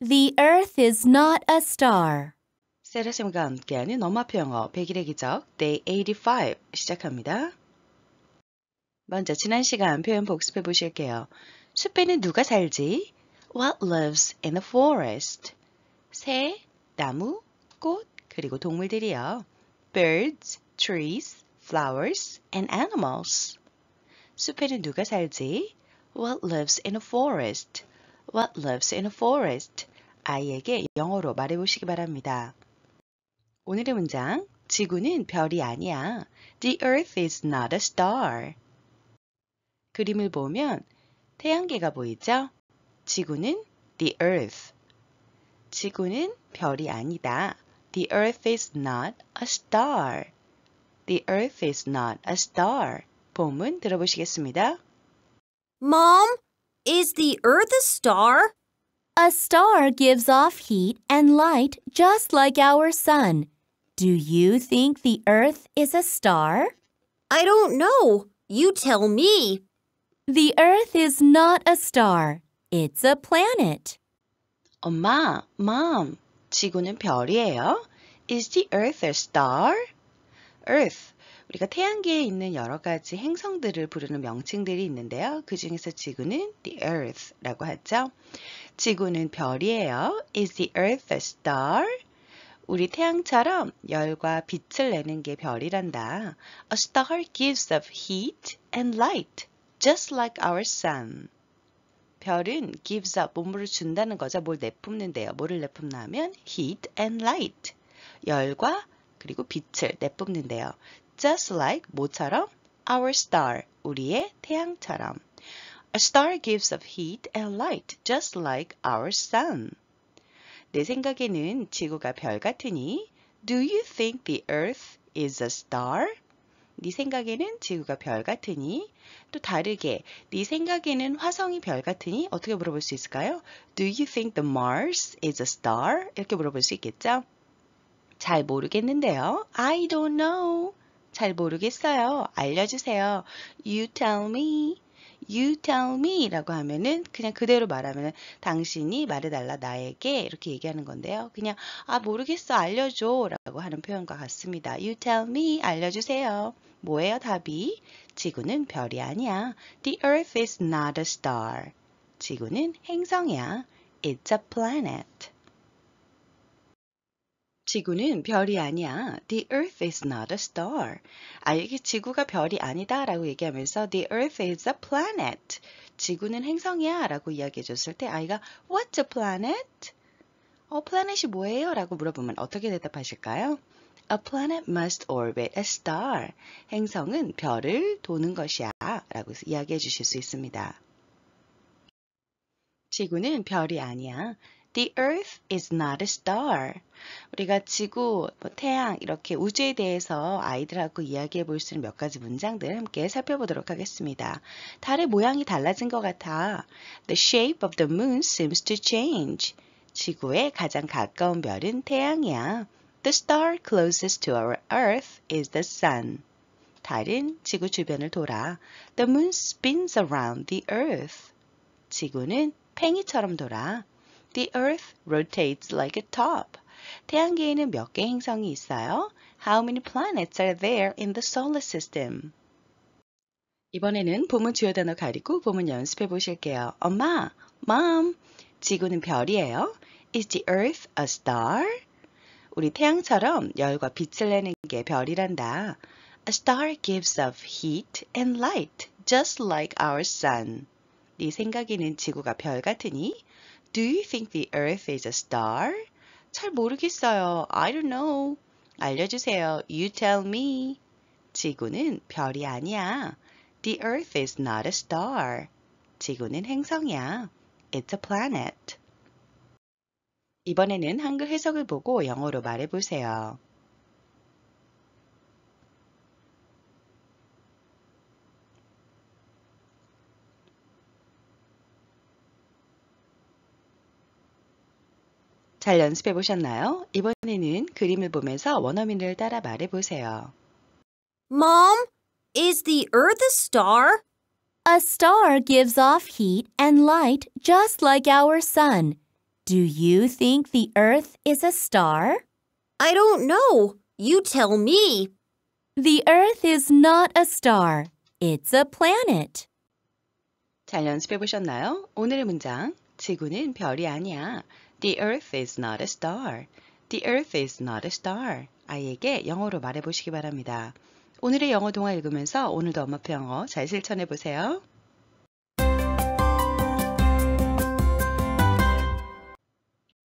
The earth is not a star. 세라쌤과 함께하는 엄마표 영어 100일의 기적 Day 85 시작합니다. 먼저 지난 시간 표현 복습해 보실게요. 숲에는 누가 살지? What lives in the forest? 새, 나무, 꽃, 그리고 동물들이요. Birds, trees, flowers, and animals. 숲에는 누가 살지? What lives in a forest? What lives in a forest? 아이에게 영어로 말해보시기 바랍니다. 오늘의 문장. 지구는 별이 아니야. The earth is not a star. 그림을 보면 태양계가 보이죠? 지구는 the earth. 지구는 별이 아니다. The earth is not a star. The earth is not a star. 본문 들어보시겠습니다. Mom, is the Earth a star? A star gives off heat and light just like our sun. Do you think the earth is a star? I don't know. You tell me. The earth is not a star. It's a planet. 엄마, mom, 지구는 별이에요? Is the earth a star? earth, 우리가 태양계에 있는 여러 가지 행성들을 부르는 명칭들이 있는데요. 그 중에서 지구는 the earth라고 하죠. 지구는 별이에요. Is the earth a star? 우리 태양처럼 열과 빛을 내는 게 별이란다. A star gives off heat and light, just like our sun. 별은 gives up, 몸을 준다는 거죠. 뭘 내뿜는데요. 뭐를 내뿜나면 heat and light. 열과 그리고 빛을 내뿜는데요. just like 뭐처럼? our star, 우리의 태양처럼. A star gives off heat and light, just like our sun. 내 생각에는 지구가 별 같으니 Do you think the earth is a star? 네 생각에는 지구가 별 같으니 또 다르게 네 생각에는 화성이 별 같으니 어떻게 물어볼 수 있을까요? Do you think the Mars is a star? 이렇게 물어볼 수 있겠죠? 잘 모르겠는데요. I don't know. 잘 모르겠어요. 알려주세요. You tell me. You tell me 라고 하면은 그냥 그대로 말하면은 당신이 말해달라 나에게 이렇게 얘기하는 건데요. 그냥 아 모르겠어 알려줘 라고 하는 표현과 같습니다. You tell me 알려주세요. 뭐예요 답이? 지구는 별이 아니야. The earth is not a star. 지구는 행성이야. It's a planet. 지구는 별이 아니야. The earth is not a star. 아이에게 지구가 별이 아니다 라고 얘기하면서 The earth is a planet. 지구는 행성이야 라고 이야기해 줬을 때 아이가 What's a planet? 어, 플래닛이 뭐예요? 라고 물어보면 어떻게 대답하실까요? A planet must orbit a star. 행성은 별을 도는 것이야 라고 이야기해 주실 수 있습니다. 지구는 별이 아니야. The earth is not a star. 우리가 지구, 뭐 태양 이렇게 우주에 대해서 아이들하고 이야기해 볼 수 있는 몇 가지 문장들 함께 살펴보도록 하겠습니다. 달의 모양이 달라진 것 같아. The shape of the moon seems to change. 지구에 가장 가까운 별은 태양이야. The star closest to our earth is the sun. 달은 지구 주변을 돌아. The moon spins around the earth. 지구는 팽이처럼 돌아. The earth rotates like a top. 태양계에는 몇 개 행성이 있어요? How many planets are there in the solar system? 이번에는 보문 주요 단어 가리고 보문 연습해 보실게요. 엄마, mom, 지구는 별이에요. Is the earth a star? 우리 태양처럼 열과 빛을 내는 게 별이란다. A star gives off heat and light, just like our sun. 네 생각에는 지구가 별 같으니? Do you think the earth is a star? 잘 모르겠어요. I don't know. 알려주세요. You tell me. 지구는 별이 아니야. The earth is not a star. 지구는 행성이야. It's a planet. 이번에는 한글 해석을 보고 영어로 말해보세요. 잘 연습해 보셨나요? 이번에는 그림을 보면서 원어민을 따라 말해 보세요. Mom, is the Earth a star? A star gives off heat and light just like our sun. Do you think the Earth is a star? I don't know. You tell me. The Earth is not a star. It's a planet. 잘 연습해 보셨나요? 오늘의 문장. 지구는 별이 아니야. The earth is not a star. The earth is not a star. 아이에게 영어로 말해 보시기 바랍니다. 오늘의 영어 동화 읽으면서 오늘도 엄마표 영어 잘 실천해 보세요.